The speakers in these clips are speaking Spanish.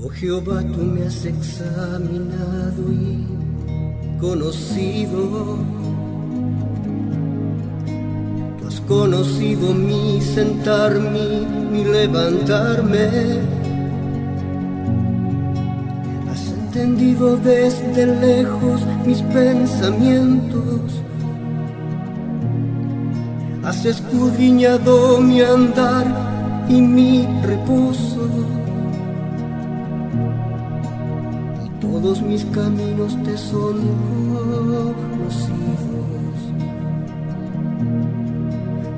Oh Jehová, tú me has examinado y conocido. Tú has conocido mi sentarme, mi levantarme. Has entendido desde lejos mis pensamientos. Has escudriñado mi andar y mi reposo. Todos mis caminos te son conocidos,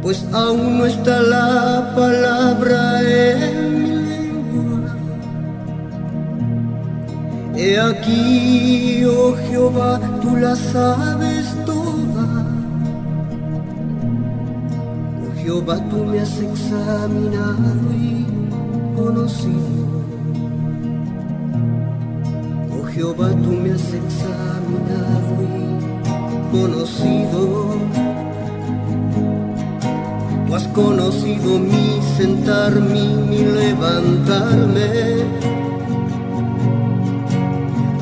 pues aún no está la palabra en mi lengua. He aquí, oh Jehová, tú la sabes toda. Oh Jehová, tú me has examinado y conocido. Jehová, tú me has examinado y conocido. Tú has conocido mi sentarme, mi levantarme.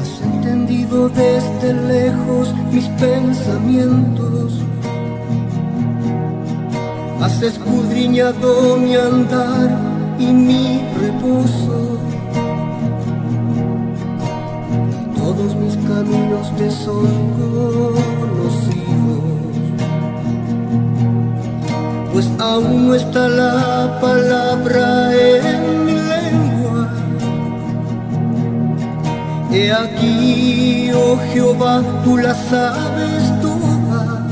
Has entendido desde lejos mis pensamientos. Has escudriñado mi andar y mi reposo. Caminos te son conocidos, pues aún no está la palabra en mi lengua. He aquí, oh Jehová, tú la sabes toda.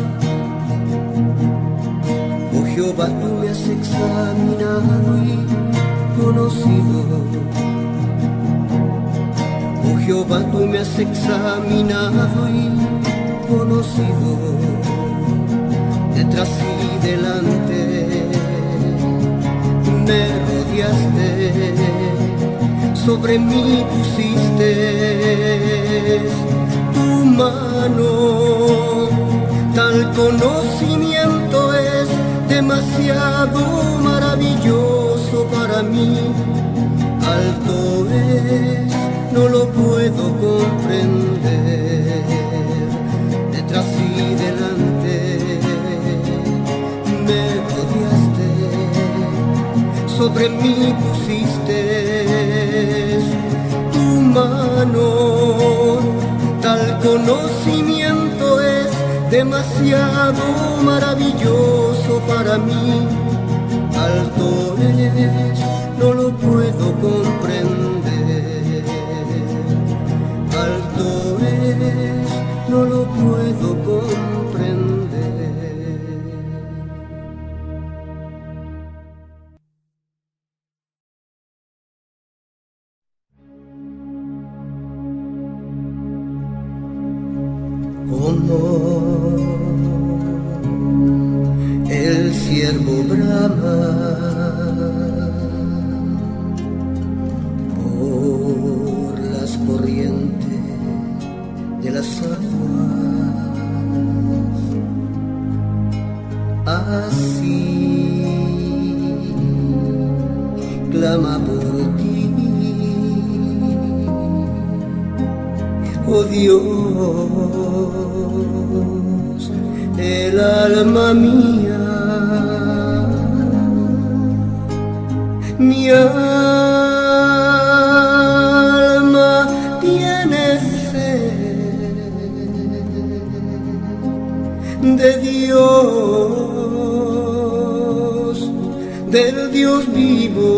Oh Jehová, tú me has examinado y conocido. Jehová, tú me has examinado y conocido detrás y delante. Me rodeaste, sobre mí pusiste tu mano. Tal conocimiento es demasiado maravilloso para mí. Alto es no lo puedo comprender. Detrás y delante me rodeaste, sobre mí pusiste tu mano. Tal conocimiento es demasiado maravilloso para mí. Alto es, no lo puedo comprender. Dios vivo.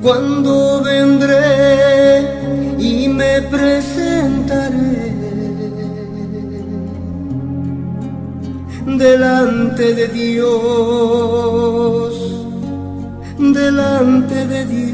Cuando vendré y me presentaré delante de Dios, delante de Dios,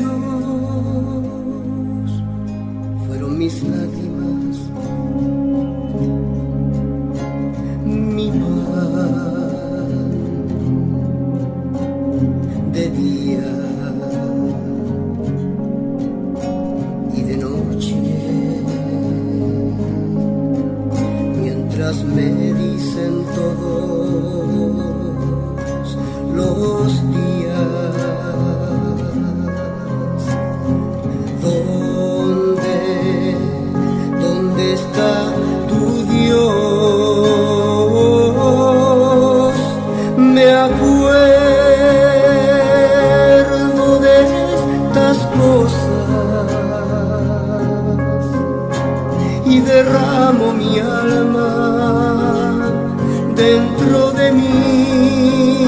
dentro de mí,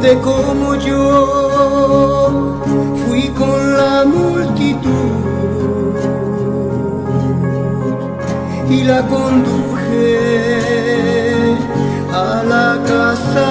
de cómo yo fui con la multitud y la conduje a la casa.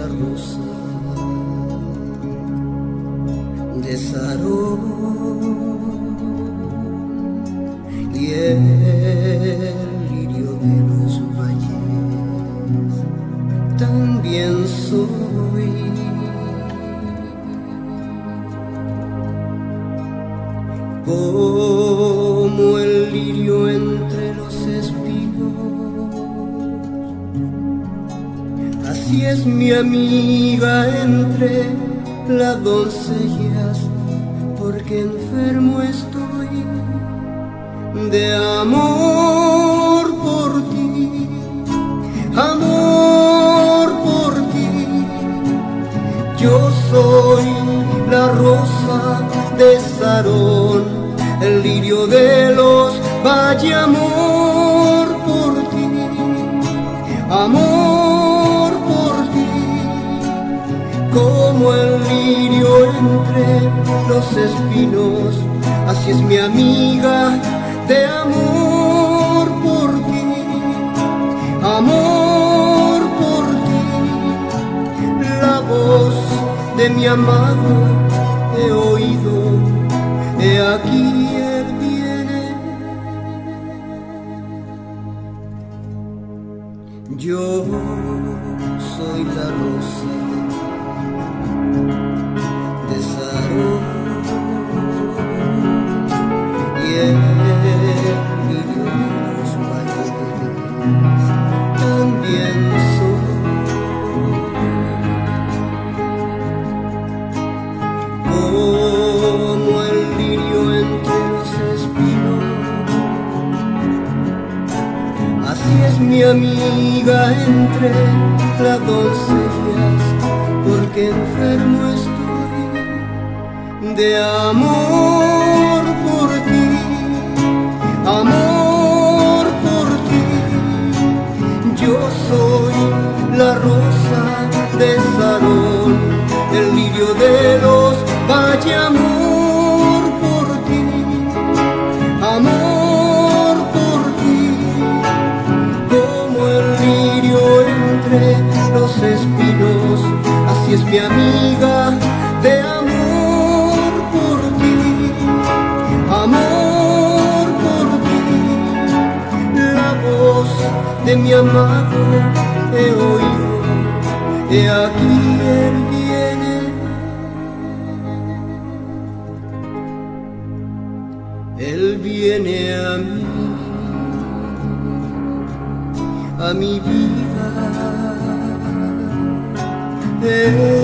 la rosa. amiga entre la doncella de aquí él viene, él viene a mí, a mi vida. Él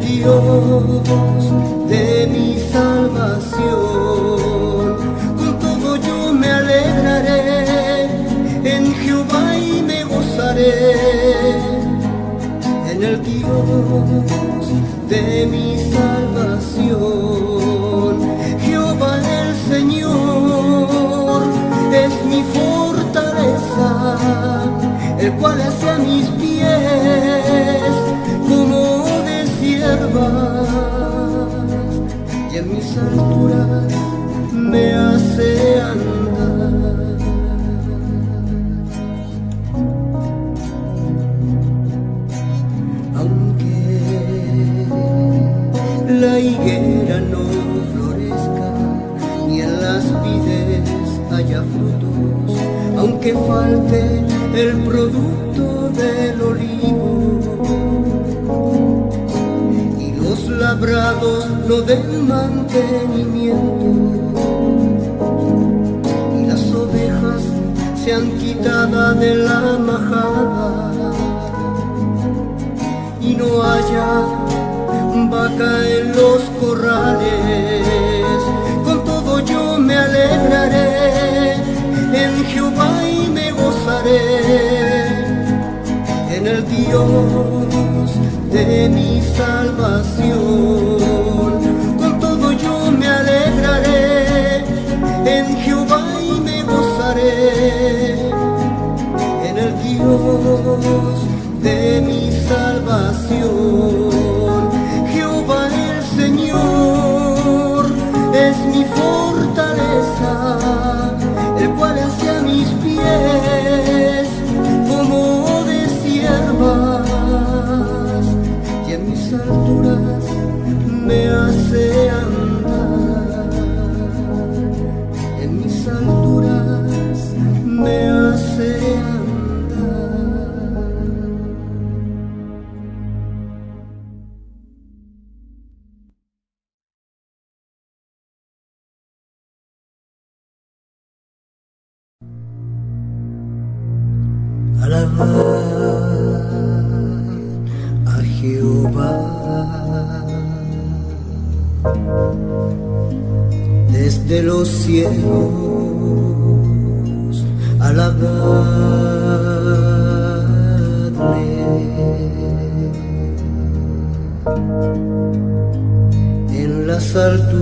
Dios de mi salvación. Con todo yo me alegraré en Jehová y me gozaré en el Dios de mi salvación. Jehová el Señor es mi fortaleza, el cual hace a mis Aunque la higuera no florezca, ni en las vides haya frutos, aunque falte el producto del olivo y los labrados no den mantenimiento se han quitado de la majada y no haya vaca en los corrales. Con todo yo me alegraré en Jehová y me gozaré en el Dios de mi salvación.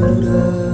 Buddha.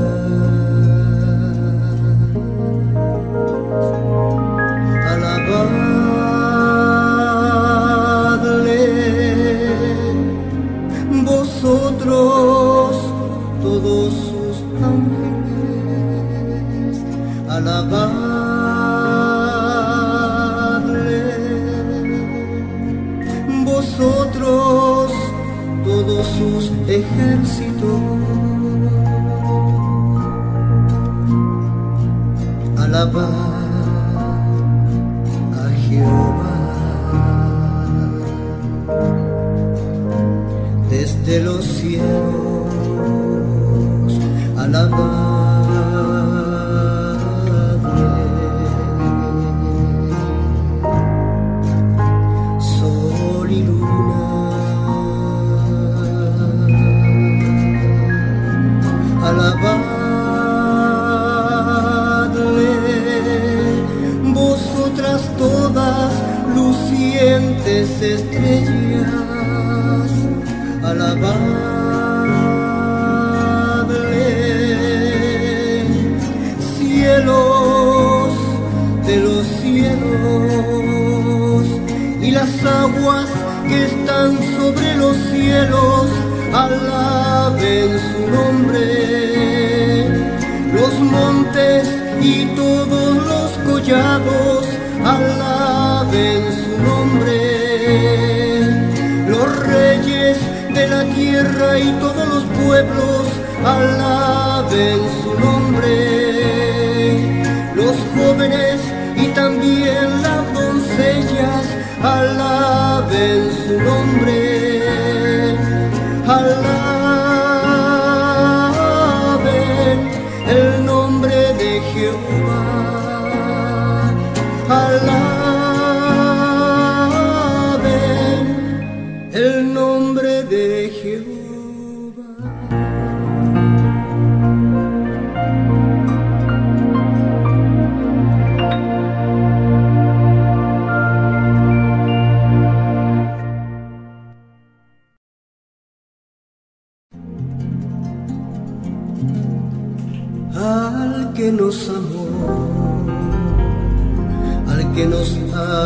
Pueblos alaben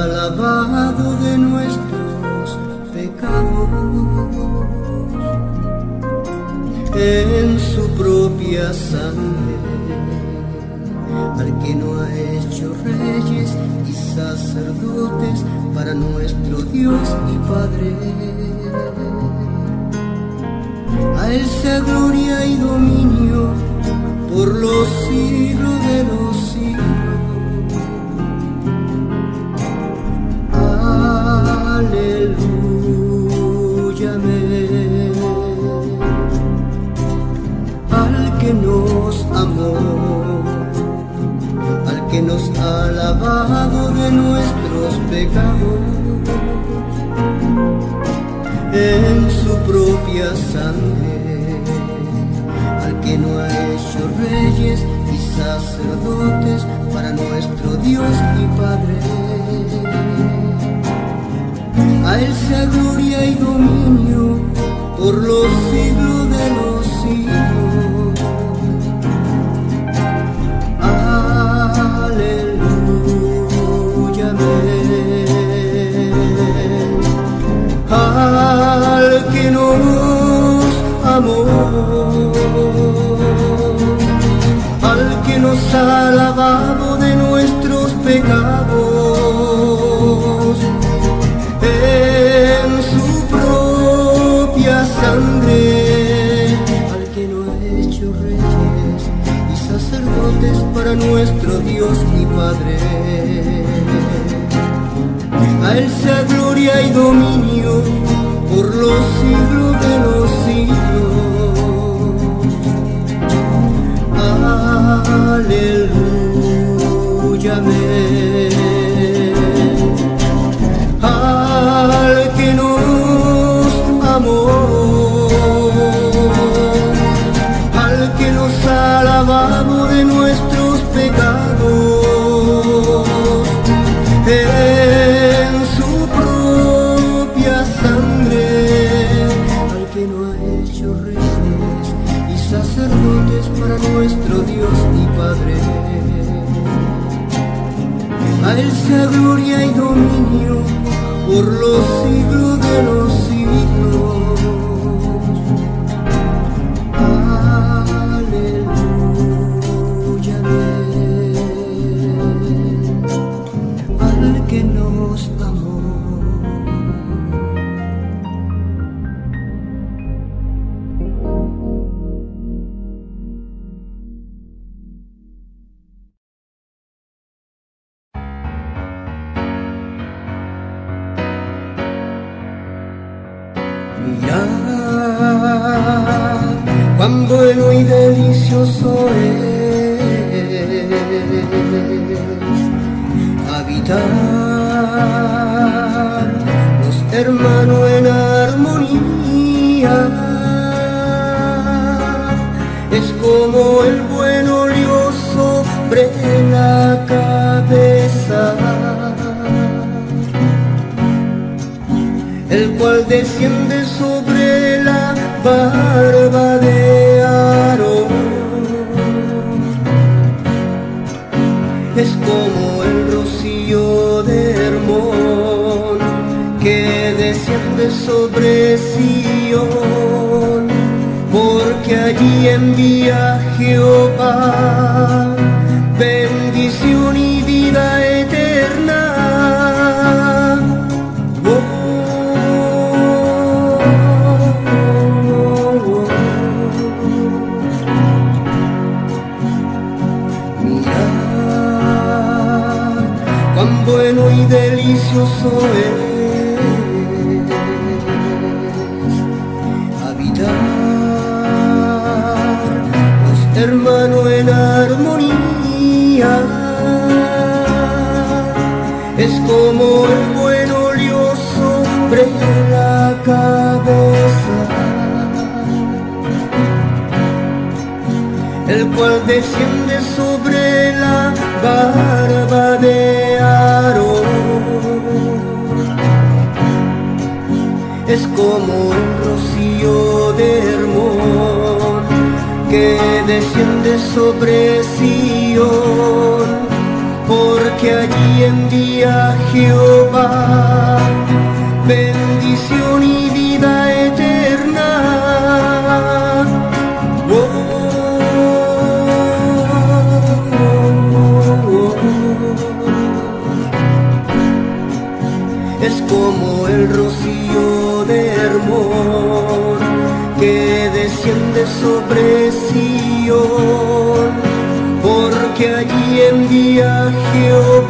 lavado de nuestros pecados en su propia sangre, al que no ha hecho reyes y sacerdotes para nuestro Dios y Padre. A él sea gloria y dominio por los siglos de los siglos. Amó, al que nos ha lavado de nuestros pecados en su propia sangre, al que no ha hecho reyes y sacerdotes para nuestro Dios y Padre. A él sea gloria y dominio por los siglos de los siglos. Al que nos ha lavado de nuestros pecados en su propia sangre, al que no ha hecho reyes y sacerdotes para nuestro Dios y Padre. A él sea gloria y dominio por los siglos de los Aleluya, por los siglos de los siglos. Aleluya, al que nos amó. Delicioso es habitar los hermanos en armonía. Es como el buen óleo sobre la cabeza, el cual desciende sobre la barba desciende sobre Sion porque allí envía Jehová bendición y vida eterna. Es como el rocío de Hermón que desciende sobre Porque allí envía Jehová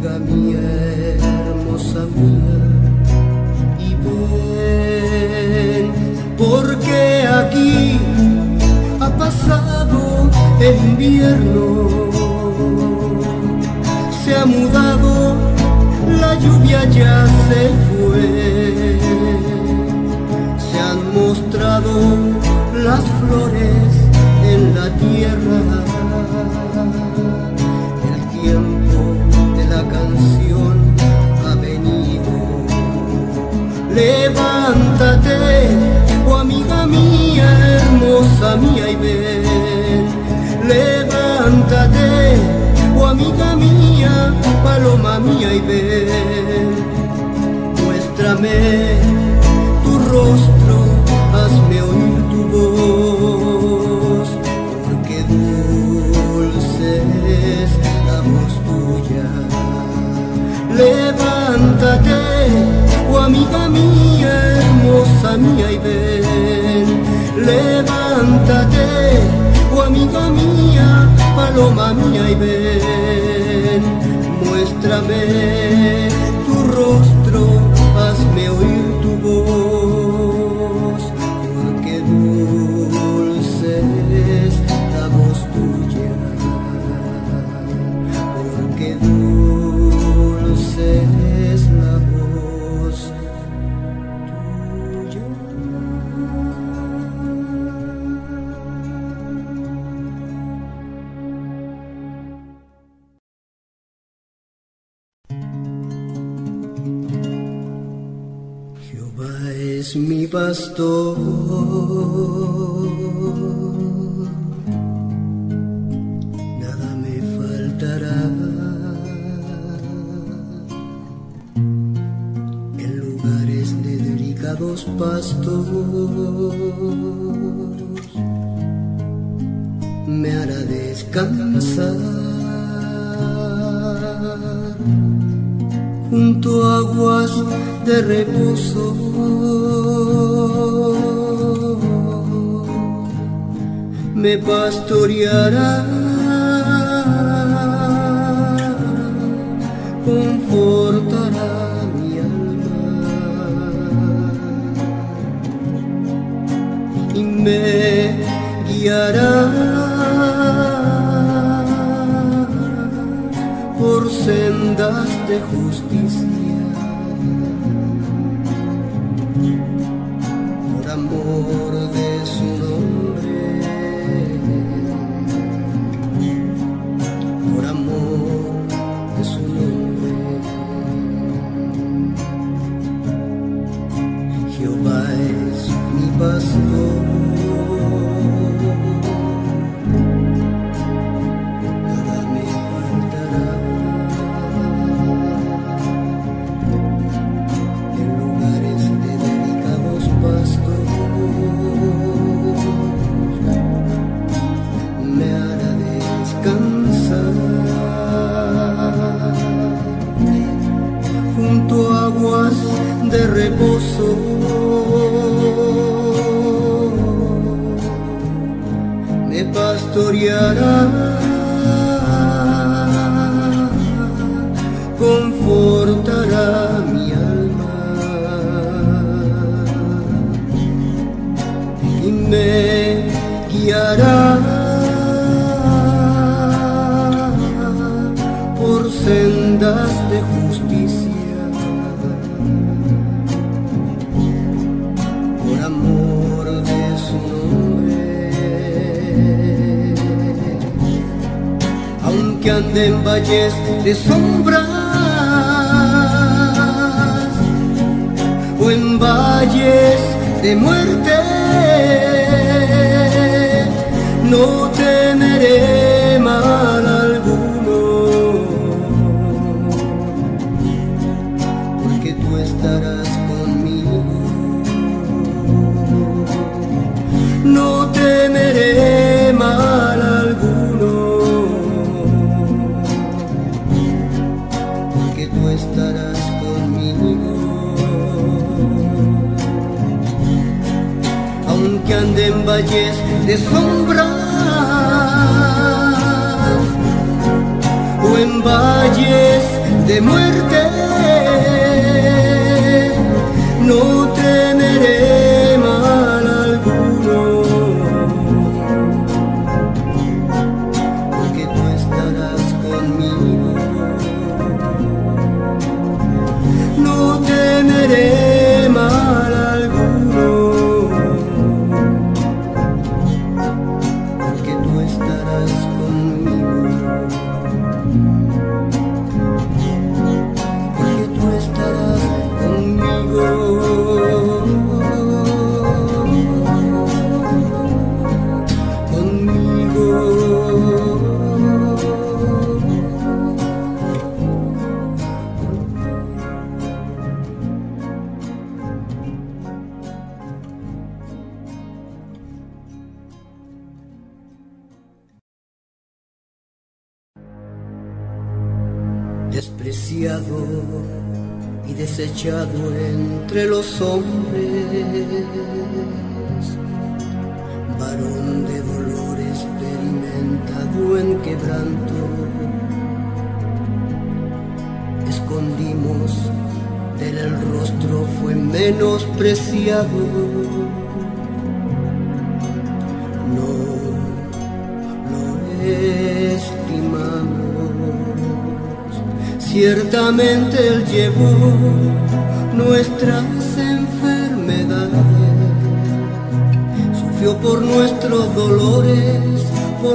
Amiga mía, hermosa mía, y ven, porque aquí ha pasado el invierno se ha mudado, tu rostro, hazme oír tu voz, porque dulce es la voz tuya. Levántate, oh amiga mía, hermosa mía y ven, levántate, oh amiga mía, paloma mía y ven, muéstrame pastor, nada me faltará. En lugares de delicados pastos me hará descansar junto a aguas de reposo. pastoreará confortará mi alma y me guiará por sendas de justicia. en valles de sombras o en valles de muerte. No temeré. en valles de sombras o en valles de muerte.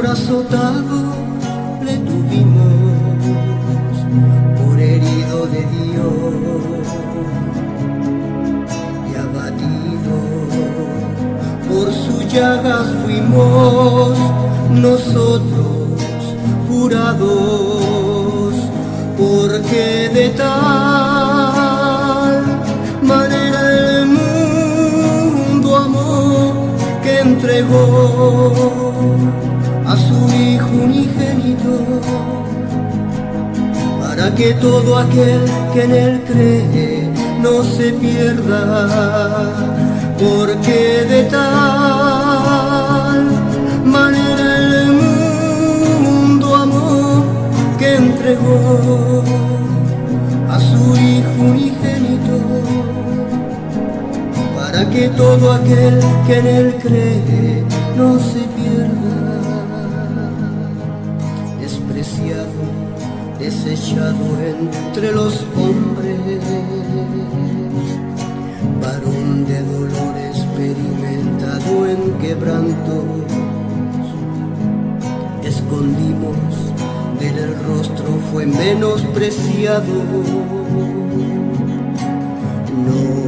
amor azotado le tuvimos por herido de Dios y abatido por sus llagas fuimos nosotros jurados porque de tal manera el mundo amó que entregó que todo aquel que en él cree no se pierda, porque de tal manera el mundo amó que entregó a su Hijo unigénito, para que todo aquel que en él cree no se desechado entre los hombres, varón de dolor experimentado en quebrantos, escondimos de él el rostro, fue menospreciado. No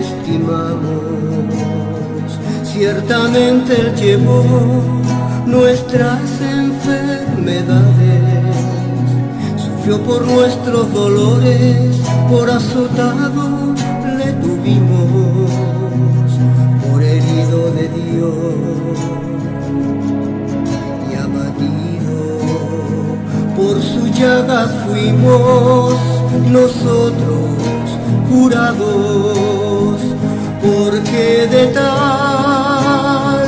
estimamos. Ciertamente Él llevó nuestras sufrió por nuestros dolores, por azotado le tuvimos, por herido de Dios y abatido, por su llaga fuimos nosotros jurados, porque de tal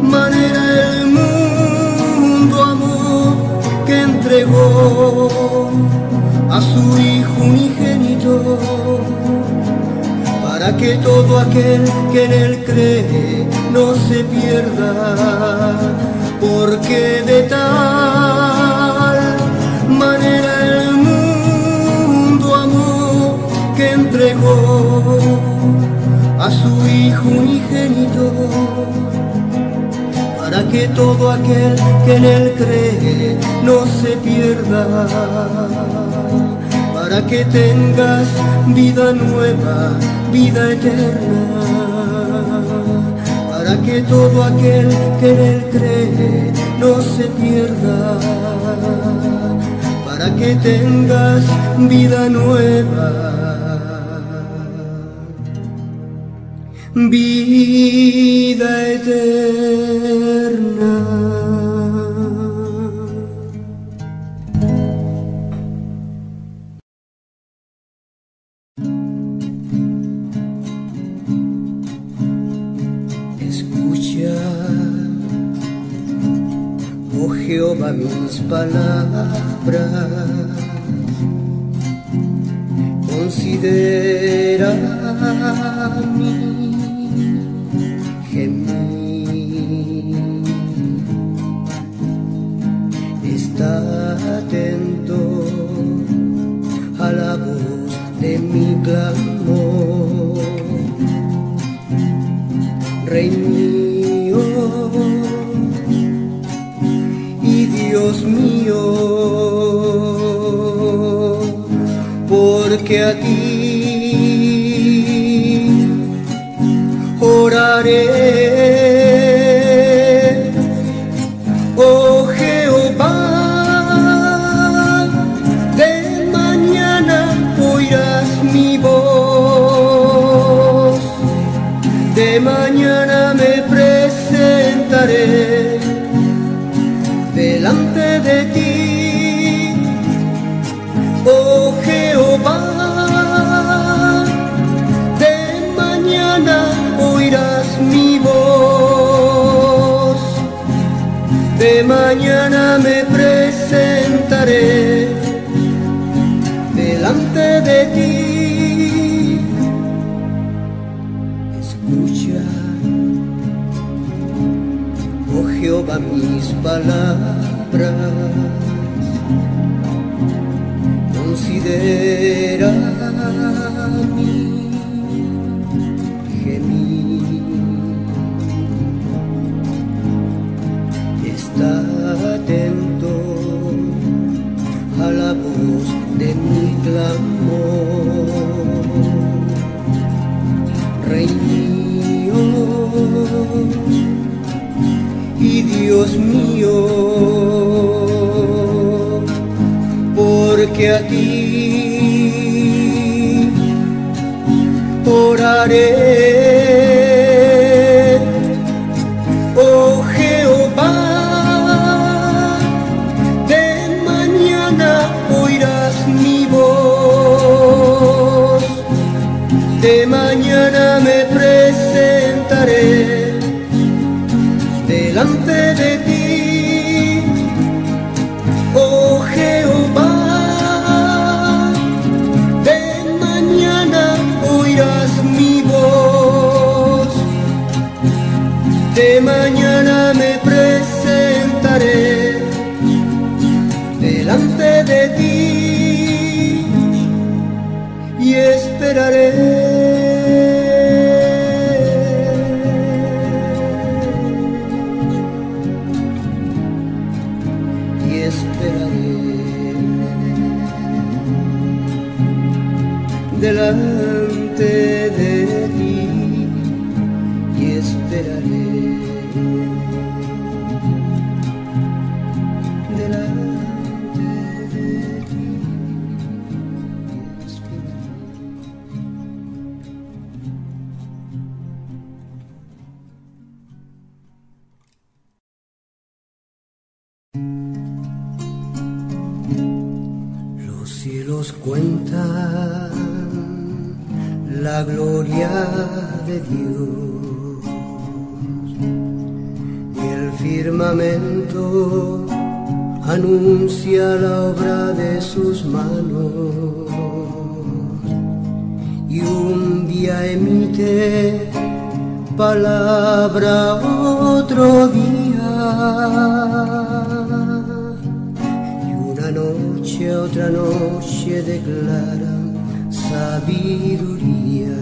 manera el mundo amó que entregó a su Hijo unigénito, para que todo aquel que en él cree no se pierda, porque de tal manera el mundo amó que entregó a su Hijo unigénito, que todo aquel que en él cree no se pierda, para que tengas vida nueva, vida eterna, para que todo aquel que en él cree no se pierda para que tengas vida nueva. Vida eterna. Me presentaré delante de ti, firmamento anuncia la obra de sus manos y un día emite palabra otro día y una noche otra noche declara sabiduría.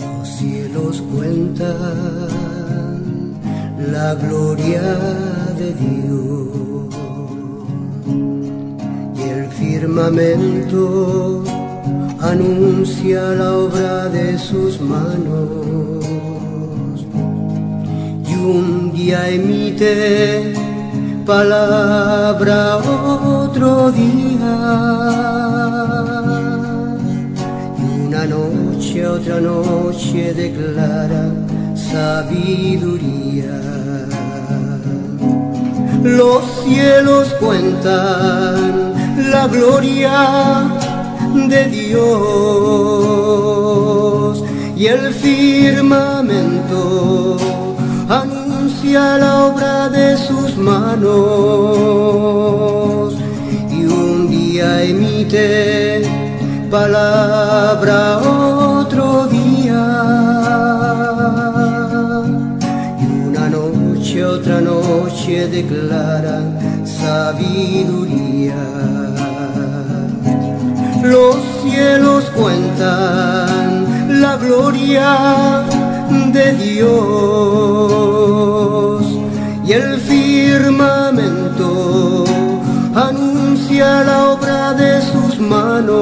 Los cielos cuentan la gloria de Dios. Y el firmamento anuncia la obra de sus manos. Y un día emite palabra otro día. Y una noche otra noche declara sabiduría los cielos cuentan la gloria de Dios. Y el firmamento anuncia la obra de sus manos. Y un día emite palabra noche declara sabiduría. Los cielos cuentan la gloria de Dios y el firmamento anuncia la obra de sus manos.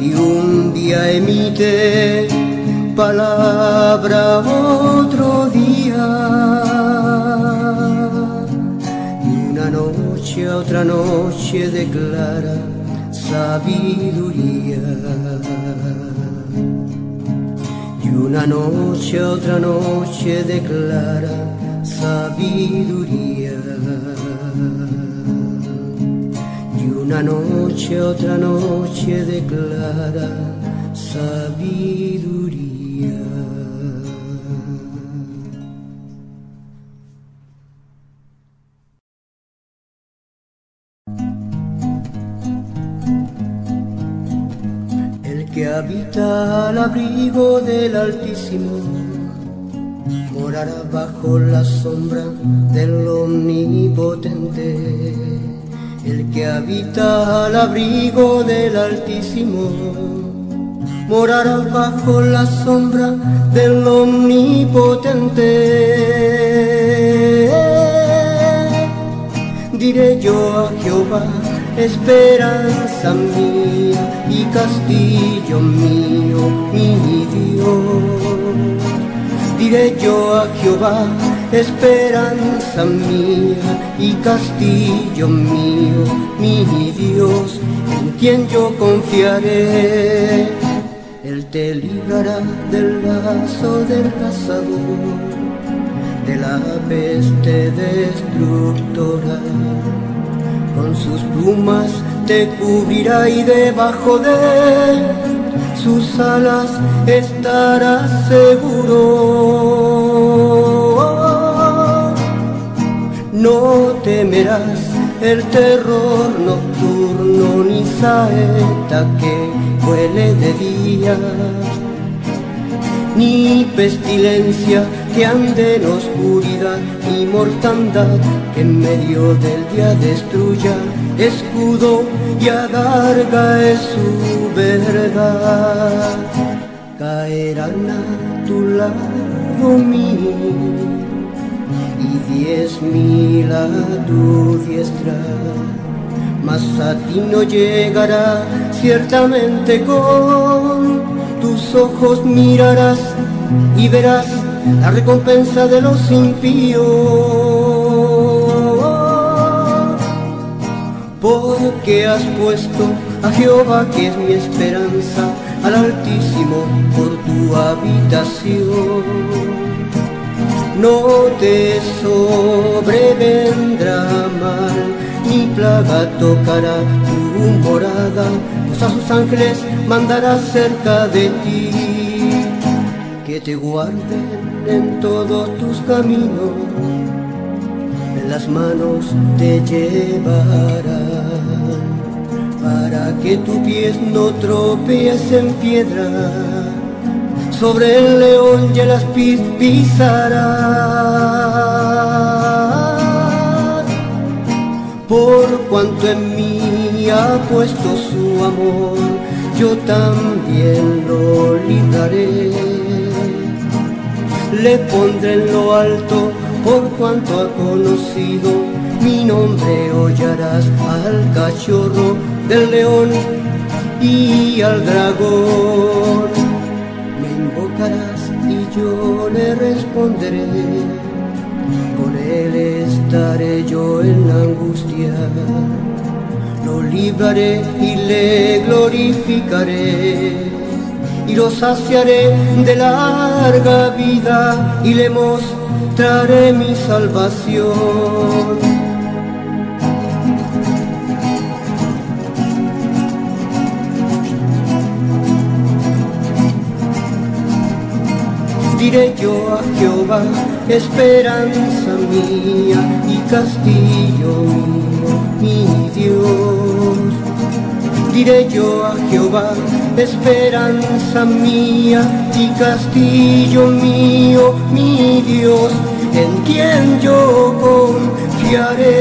Y un día emite palabra otro otra noche declara sabiduría. Y una noche otra noche declara sabiduría. Y una noche otra noche declara sabiduría abrigo del Altísimo morará bajo la sombra del Omnipotente. El que habita al abrigo del Altísimo morará bajo la sombra del Omnipotente. Diré yo a Jehová, esperanza mía y castillo mío, mi Dios. Diré yo a Jehová, esperanza mía y castillo mío, mi Dios, en quien yo confiaré. Él te librará del lazo del cazador de la peste destructora. Con sus plumas te cubrirá y debajo de sus alas estarás seguro. No temerás el terror nocturno ni saeta que huele de día ni pestilencia que ande en oscuridad, ni mortandad que en medio del día destruya. Escudo y adarga es su verdad. Caerán a tu lado mío y diez mil a tu diestra mas a ti no llegará ciertamente con tus ojos mirarás y verás la recompensa de los impíos. Porque has puesto a Jehová, que es mi esperanza, al Altísimo por tu habitación. No te sobrevendrá mal ni plaga tocará tu morada, a sus ángeles mandará cerca de ti, que te guarden en todos tus caminos, en las manos te llevarán, para que tu pies no tropiece en piedra, sobre el león y las pisarás por cuanto en mí ha puesto su amor, yo también lo libraré. Le pondré en lo alto por cuanto ha conocido mi nombre, hollarás al cachorro del león y al dragón. Me invocarás y yo le responderé con él estaré yo en la angustia. Lo libraré y le glorificaré y lo saciaré de larga vida y le mostraré mi salvación. Diré yo a Jehová, esperanza mía y castillo mío, mi Dios. Diré yo a Jehová, esperanza mía y castillo mío, mi Dios, en quien yo confiaré.